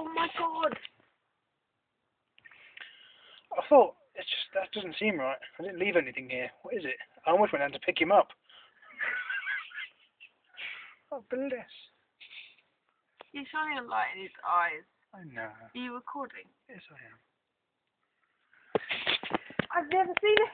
Oh my god. I thought it's just that doesn't seem right. I didn't leave anything here. What is it? I almost went down to pick him up. oh, bless. He's shining a light in his eyes. I know. Are you recording? Yes, I am. I've never seen a